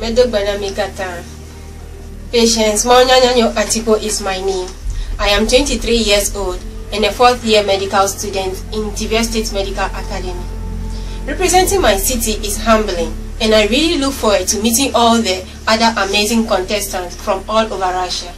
Udogbanamikata. Patience Mawunyanyanyo Attipoe is my name. I am 23 years old and a fourth year medical student in Tver State Medical Academy. Representing my city is humbling and I really look forward to meeting all the other amazing contestants from all over Russia.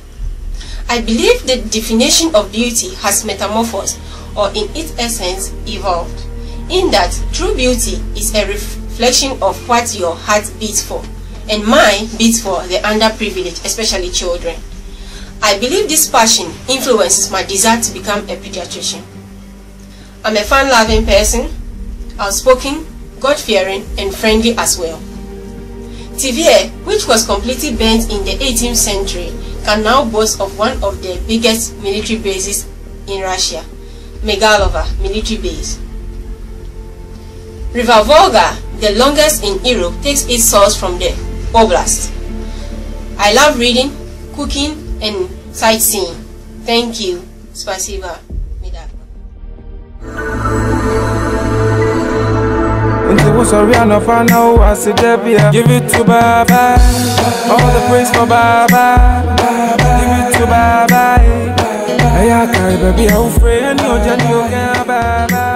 I believe the definition of beauty has metamorphosed or in its essence evolved, in that true beauty is a reflection of what your heart beats for, and mine beats for the underprivileged, especially children. I believe this passion influences my desire to become a pediatrician. I'm a fun-loving person, outspoken, God-fearing, and friendly as well. Tver, which was completely burnt in the 18th century, can now boast of one of the biggest military bases in Russia, Migalovo military base. River Volga, the longest in Europe, takes its source from the oblast. I love reading, cooking, and sightseeing. Thank you. Said Give it to Baba. All the praise for Baba. Give it to Baba. Baba.